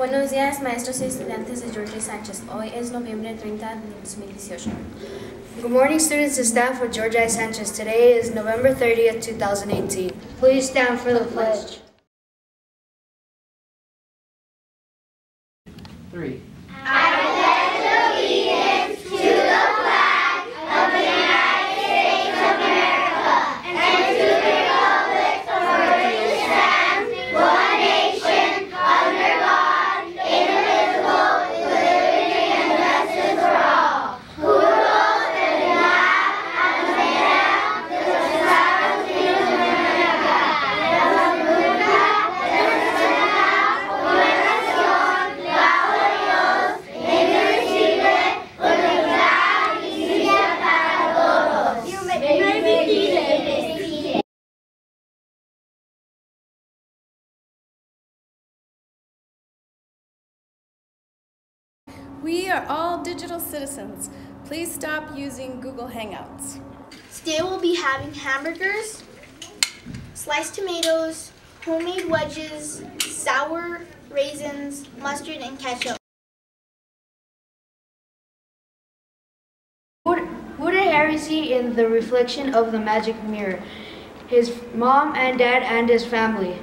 Buenos días, maestros y estudiantes de Georgia Sánchez. Hoy es noviembre 30 de 2018. Good morning, students and staff of George I. Sanchez. Today is November 30th, 2018. Please stand for the pledge. Three. We are all digital citizens. Please stop using Google Hangouts. Today we'll be having hamburgers, sliced tomatoes, homemade wedges, sour raisins, mustard, and ketchup. Who who did Harry see in the reflection of the magic mirror? His mom and dad and his family.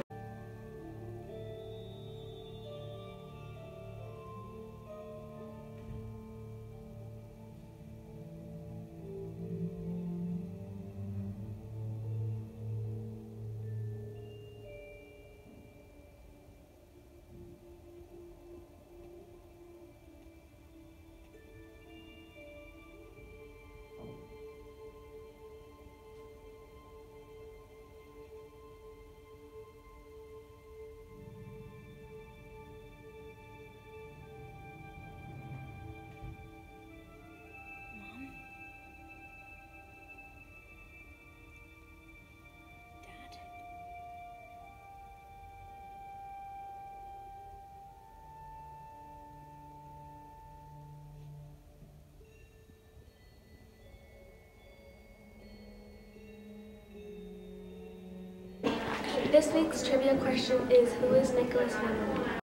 This week's trivia question is Who is Nicholas Flamel?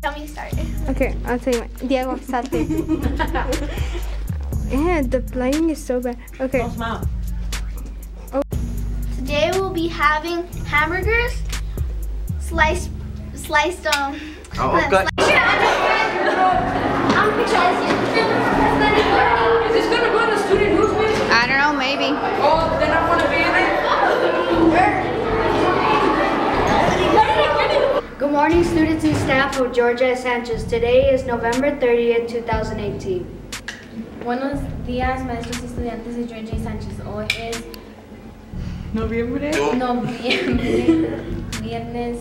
Tell me to start. Okay, I'll tell you. What. Diego, salte. yeah, the lighting is so bad. Okay. Don't smile. Today we'll be having hamburgers, sliced, sliced um. Oh, okay. Is this gonna go in student newspaper? I don't know, maybe. Oh, then I'm gonna be in it. Good morning, students and staff of Georgia I. Sanchez. Today is November 30th, 2018. Buenos días, maestros y estudiantes de Georgia Sánchez. Hoy es Noviembre. noviembre, viernes